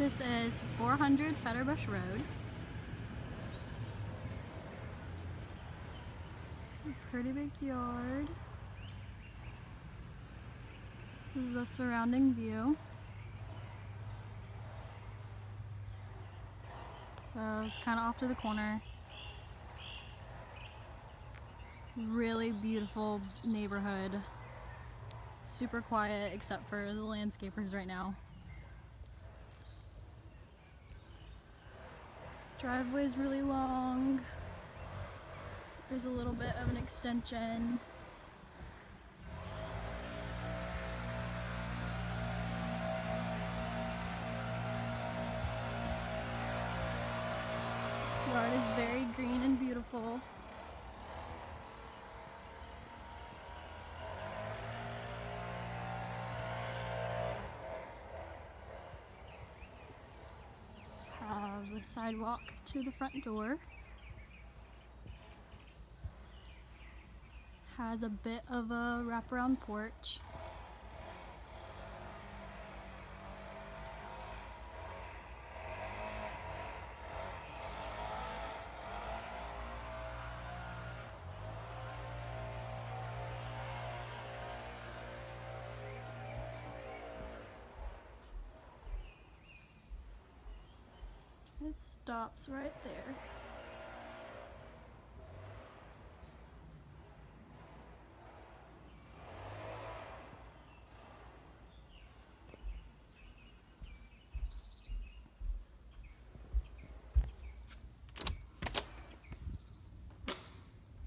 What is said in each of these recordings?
This is 400 Fetterbush Road. Pretty big yard. This is the surrounding view. So it's kind of off to the corner. Really beautiful neighborhood. Super quiet except for the landscapers right now. Driveway is really long. There's a little bit of an extension. Yard is very green and beautiful. Have the sidewalk to the front door. Has a bit of a wraparound porch. It stops right there.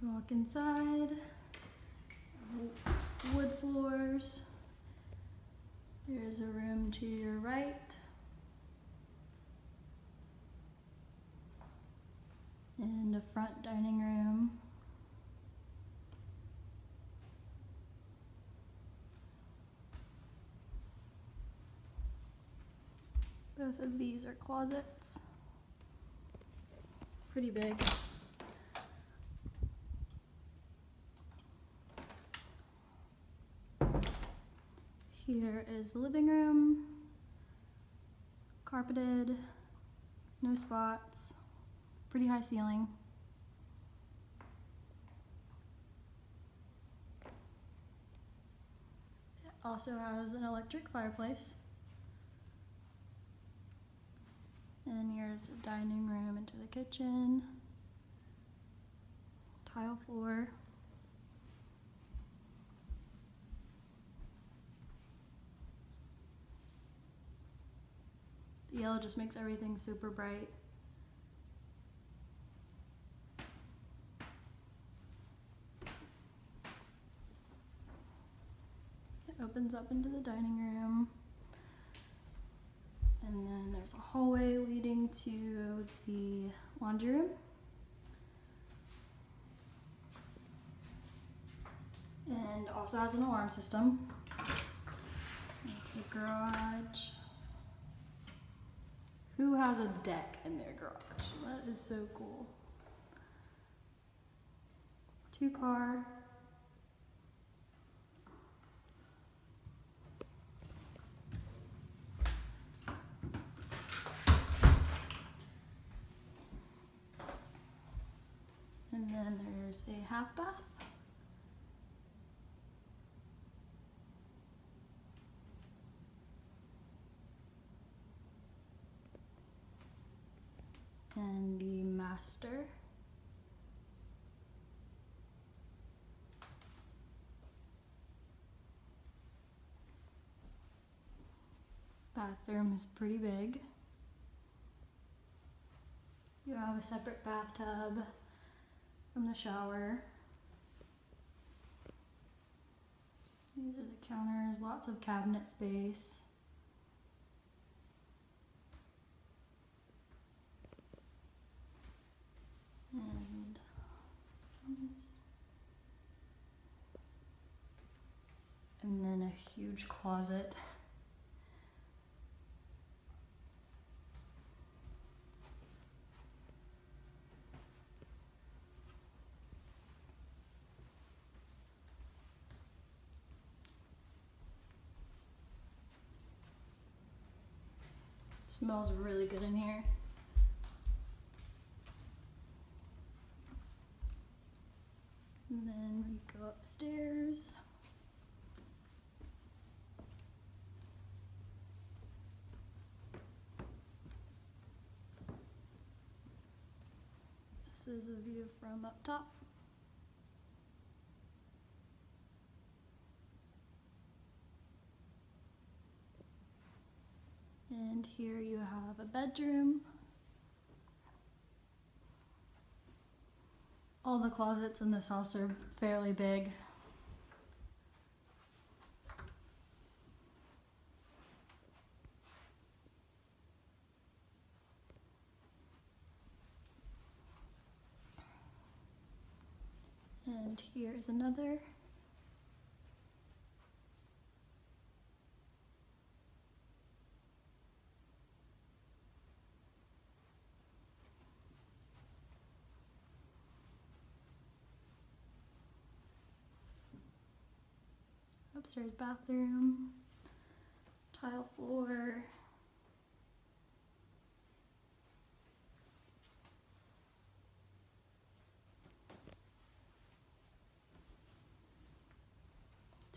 Walk inside. Wood floors. There's a room to your right. And a front dining room. Both of these are closets. Pretty big. Here is the living room. Carpeted, no spots pretty high ceiling. It also has an electric fireplace. And here's the dining room into the kitchen. Tile floor. The yellow just makes everything super bright. Opens up into the dining room. And then there's a hallway leading to the laundry room. And also has an alarm system. There's the garage. Who has a deck in their garage? That is so cool. Two car, then there's a half bath. And the master. Bathroom is pretty big. You have a separate bathtub, from the shower. These are the counters, lots of cabinet space. And and then a huge closet. Smells really good in here. And then we go upstairs. This is a view from up top. And here you have a bedroom. All the closets in this house are fairly big. And here's another. Upstairs bathroom, tile floor.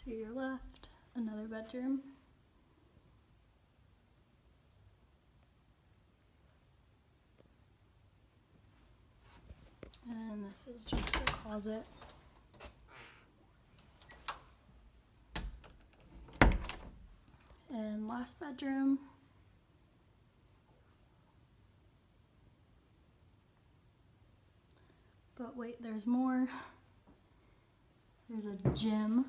To your left, another bedroom. And this is just a closet. And bedroom. But wait, there's more. There's a gym.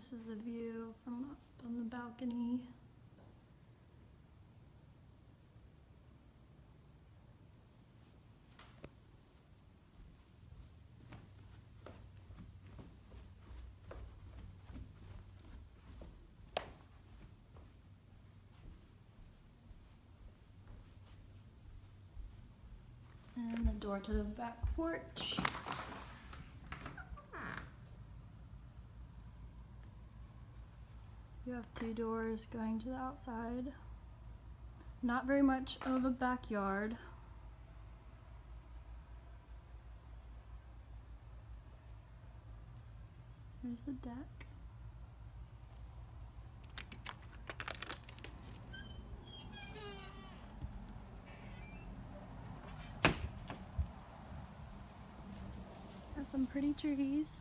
This is the view from up on the balcony. And the door to the back porch. You have two doors going to the outside. Not very much of a backyard. There's the deck. Has some pretty trees.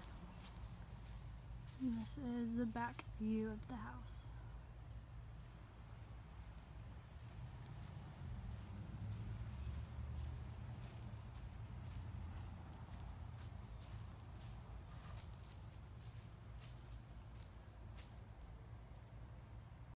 And this is the back view of the house.